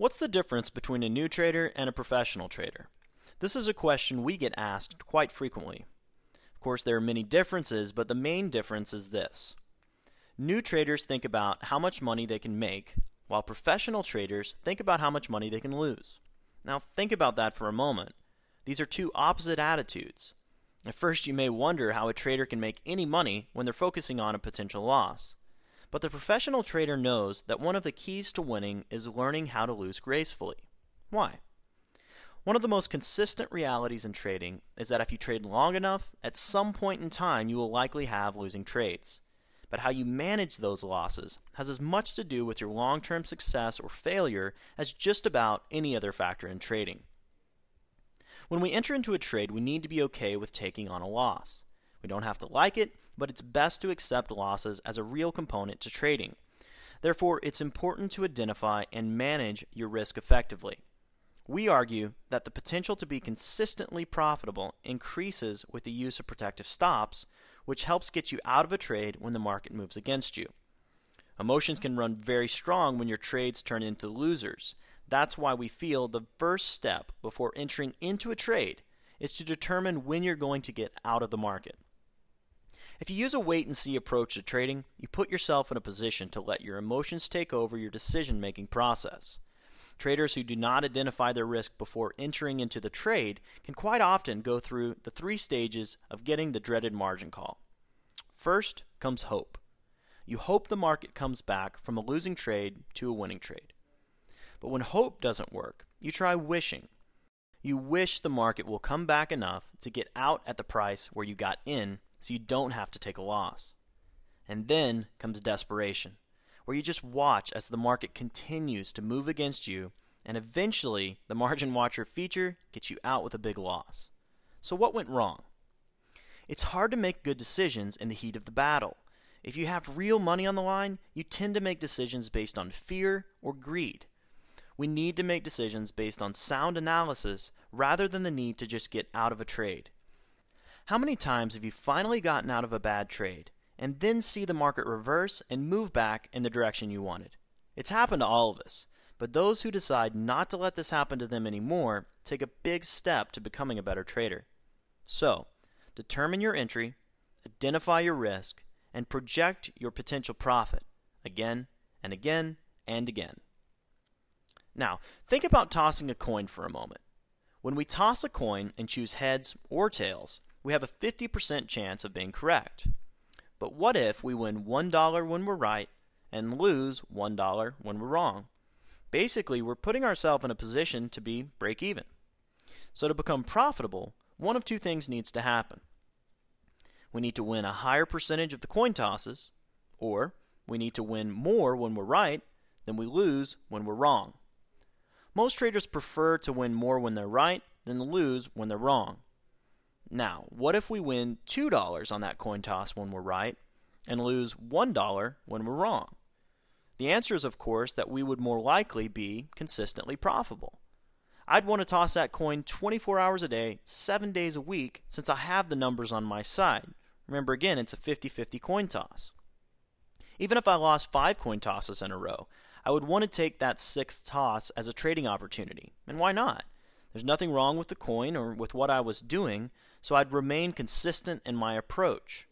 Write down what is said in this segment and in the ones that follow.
What's the difference between a new trader and a professional trader? This is a question we get asked quite frequently. Of course, there are many differences, but the main difference is this. New traders think about how much money they can make, while professional traders think about how much money they can lose. Now, think about that for a moment. These are two opposite attitudes. At first, you may wonder how a trader can make any money when they're focusing on a potential loss. But the professional trader knows that one of the keys to winning is learning how to lose gracefully. Why? One of the most consistent realities in trading is that if you trade long enough, at some point in time you will likely have losing trades. But how you manage those losses has as much to do with your long term success or failure as just about any other factor in trading. When we enter into a trade, we need to be okay with taking on a loss. We don't have to like it, but it's best to accept losses as a real component to trading. Therefore, it's important to identify and manage your risk effectively. We argue that the potential to be consistently profitable increases with the use of protective stops, which helps get you out of a trade when the market moves against you. Emotions can run very strong when your trades turn into losers. That's why we feel the first step before entering into a trade is to determine when you're going to get out of the market. If you use a wait and see approach to trading, you put yourself in a position to let your emotions take over your decision making process. Traders who do not identify their risk before entering into the trade can quite often go through the three stages of getting the dreaded margin call. First comes hope. You hope the market comes back from a losing trade to a winning trade. But when hope doesn't work, you try wishing. You wish the market will come back enough to get out at the price where you got in so you don't have to take a loss. And then comes desperation, where you just watch as the market continues to move against you, and eventually the margin watcher feature gets you out with a big loss. So, what went wrong? It's hard to make good decisions in the heat of the battle. If you have real money on the line, you tend to make decisions based on fear or greed. We need to make decisions based on sound analysis rather than the need to just get out of a trade. How many times have you finally gotten out of a bad trade and then see the market reverse and move back in the direction you wanted? It's happened to all of us, but those who decide not to let this happen to them anymore take a big step to becoming a better trader. So, determine your entry, identify your risk, and project your potential profit again and again and again. Now, think about tossing a coin for a moment. When we toss a coin and choose heads or tails, we have a 50% chance of being correct. But what if we win $1 when we're right and lose $1 when we're wrong? Basically, we're putting ourselves in a position to be break even. So, to become profitable, one of two things needs to happen. We need to win a higher percentage of the coin tosses, or we need to win more when we're right than we lose when we're wrong. Most traders prefer to win more when they're right than lose when they're wrong. Now, what if we win $2 on that coin toss when we're right and lose $1 when we're wrong? The answer is, of course, that we would more likely be consistently profitable. I'd want to toss that coin 24 hours a day, 7 days a week, since I have the numbers on my side. Remember, again, it's a 50 50 coin toss. Even if I lost 5 coin tosses in a row, I would want to take that sixth toss as a trading opportunity. And why not? There's nothing wrong with the coin or with what I was doing, so I'd remain consistent in my approach.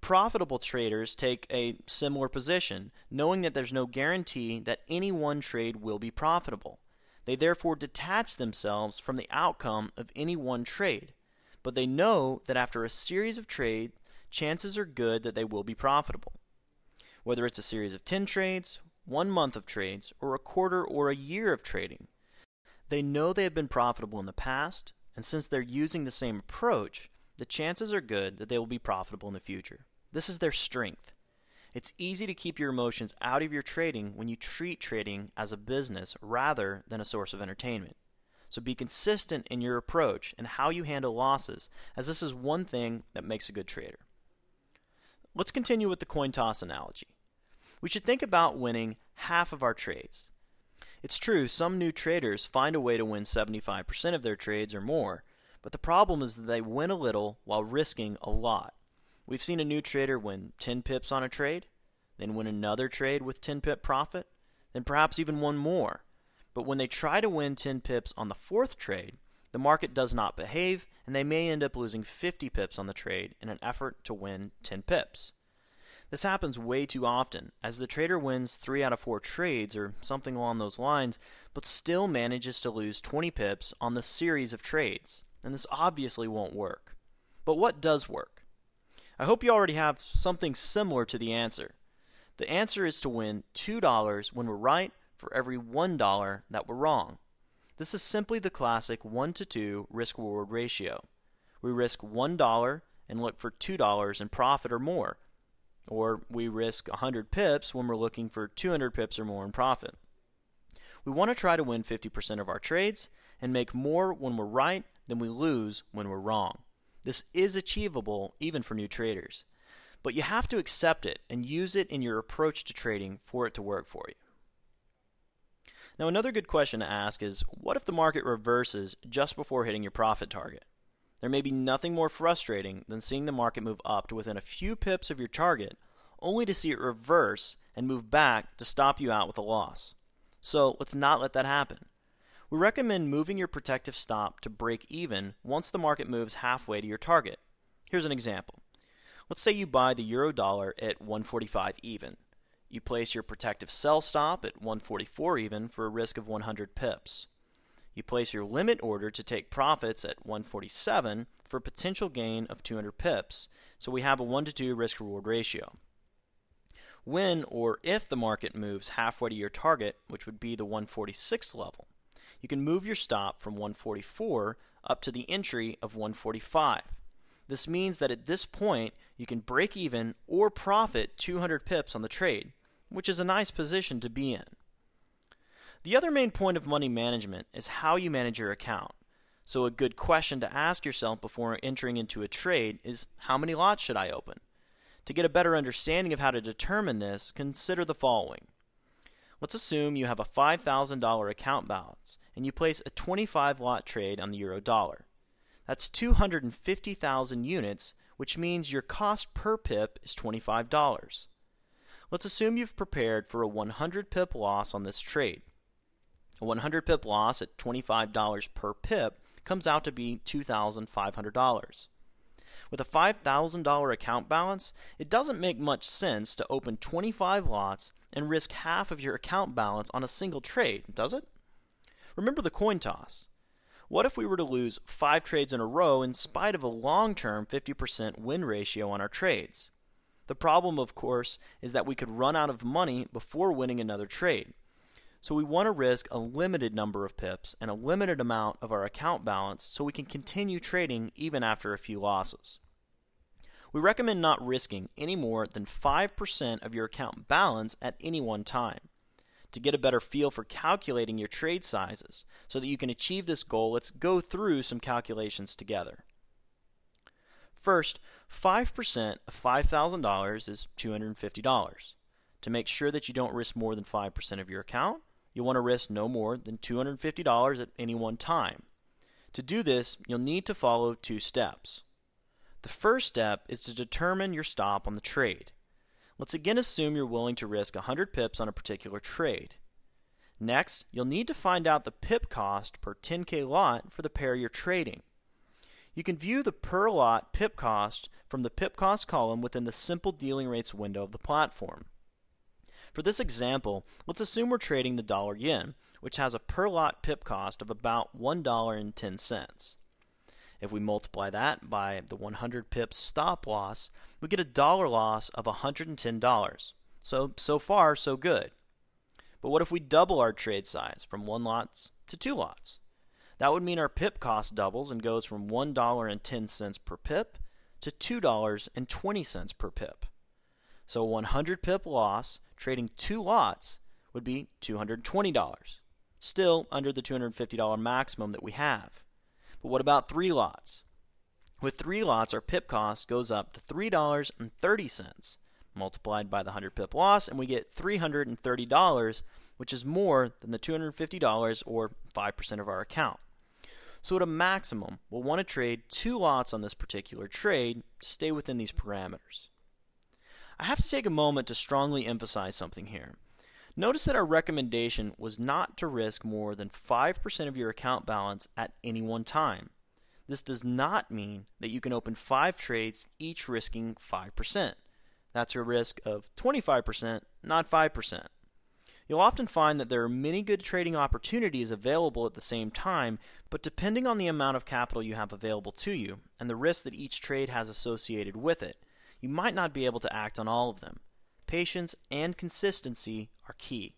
Profitable traders take a similar position, knowing that there's no guarantee that any one trade will be profitable. They therefore detach themselves from the outcome of any one trade, but they know that after a series of trades, chances are good that they will be profitable. Whether it's a series of 10 trades, one month of trades, or a quarter or a year of trading, they know they have been profitable in the past, and since they're using the same approach, the chances are good that they will be profitable in the future. This is their strength. It's easy to keep your emotions out of your trading when you treat trading as a business rather than a source of entertainment. So be consistent in your approach and how you handle losses, as this is one thing that makes a good trader. Let's continue with the coin toss analogy. We should think about winning half of our trades. It's true, some new traders find a way to win 75% of their trades or more, but the problem is that they win a little while risking a lot. We've seen a new trader win 10 pips on a trade, then win another trade with 10 pip profit, then perhaps even one more. but when they try to win 10 pips on the fourth trade, the market does not behave and they may end up losing 50 pips on the trade in an effort to win 10 pips. This happens way too often, as the trader wins 3 out of 4 trades or something along those lines, but still manages to lose 20 pips on the series of trades, and this obviously won't work. But what does work? I hope you already have something similar to the answer. The answer is to win $2 when we're right for every $1 that we're wrong. This is simply the classic 1 to 2 risk reward ratio. We risk $1 and look for $2 in profit or more, or we risk 100 pips when we're looking for 200 pips or more in profit. We want to try to win 50% of our trades and make more when we're right than we lose when we're wrong. This is achievable even for new traders, but you have to accept it and use it in your approach to trading for it to work for you. Now, another good question to ask is what if the market reverses just before hitting your profit target? There may be nothing more frustrating than seeing the market move up to within a few pips of your target, only to see it reverse and move back to stop you out with a loss. So let's not let that happen. We recommend moving your protective stop to break even once the market moves halfway to your target. Here's an example. Let's say you buy the euro dollar at 145 even. You place your protective sell stop at 144 even for a risk of 100 pips. You place your limit order to take profits at 147 for a potential gain of 200 pips, so we have a 1 to 2 risk reward ratio. When or if the market moves halfway to your target, which would be the 146 level, you can move your stop from 144 up to the entry of 145. This means that at this point, you can break even or profit 200 pips on the trade, which is a nice position to be in. The other main point of money management is how you manage your account. So, a good question to ask yourself before entering into a trade is how many lots should I open? To get a better understanding of how to determine this, consider the following. Let's assume you have a $5,000 account balance and you place a 25 lot trade on the euro dollar. That's 250,000 units, which means your cost per pip is $25. Let's assume you've prepared for a 100 pip loss on this trade. A 100 pip loss at $25 per pip comes out to be $2,500. With a $5,000 account balance, it doesn't make much sense to open 25 lots and risk half of your account balance on a single trade, does it? Remember the coin toss. What if we were to lose 5 trades in a row in spite of a long term 50% win ratio on our trades? The problem, of course, is that we could run out of money before winning another trade. So we want to risk a limited number of pips and a limited amount of our account balance so we can continue trading even after a few losses. We recommend not risking any more than 5% of your account balance at any one time. To get a better feel for calculating your trade sizes so that you can achieve this goal, let's go through some calculations together. First, 5% of $5,000 is $250. To make sure that you don't risk more than 5% of your account, you'll want to risk no more than $250 at any one time. To do this, you'll need to follow two steps. The first step is to determine your stop on the trade. Let's again assume you're willing to risk 100 pips on a particular trade. Next, you'll need to find out the pip cost per 10k lot for the pair you're trading. You can view the per lot pip cost from the pip cost column within the simple dealing rates window of the platform. For this example, let's assume we're trading the dollar yen, which has a per lot pip cost of about $1.10. If we multiply that by the 100 pips stop loss, we get a dollar loss of $110. So, so far, so good. But what if we double our trade size from one lots to two lots? That would mean our pip cost doubles and goes from $1.10 per pip to $2.20 per pip. So a 100 pip loss trading two lots would be $220. Still under the $250 maximum that we have. But what about three lots? With three lots, our pip cost goes up to $3.30 multiplied by the 100 pip loss, and we get $330, which is more than the $250 or 5% of our account. So at a maximum, we'll want to trade two lots on this particular trade to stay within these parameters. I have to take a moment to strongly emphasize something here. Notice that our recommendation was not to risk more than 5% of your account balance at any one time. This does not mean that you can open 5 trades, each risking 5%. That's a risk of 25%, not 5%. You'll often find that there are many good trading opportunities available at the same time, but depending on the amount of capital you have available to you and the risk that each trade has associated with it, you might not be able to act on all of them. Patience and consistency are key.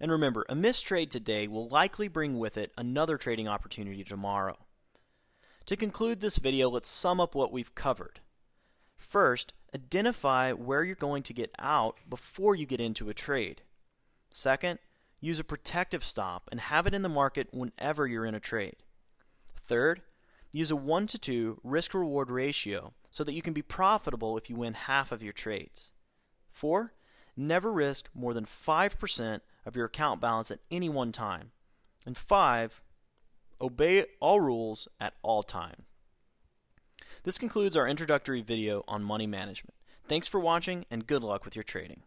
And remember, a missed trade today will likely bring with it another trading opportunity tomorrow. To conclude this video, let's sum up what we've covered. First, identify where you're going to get out before you get into a trade. Second, use a protective stop and have it in the market whenever you're in a trade. Third, use a 1 to 2 risk reward ratio so that you can be profitable if you win half of your trades. 4. Never risk more than 5% of your account balance at any one time. And 5. Obey all rules at all time. This concludes our introductory video on money management. Thanks for watching and good luck with your trading.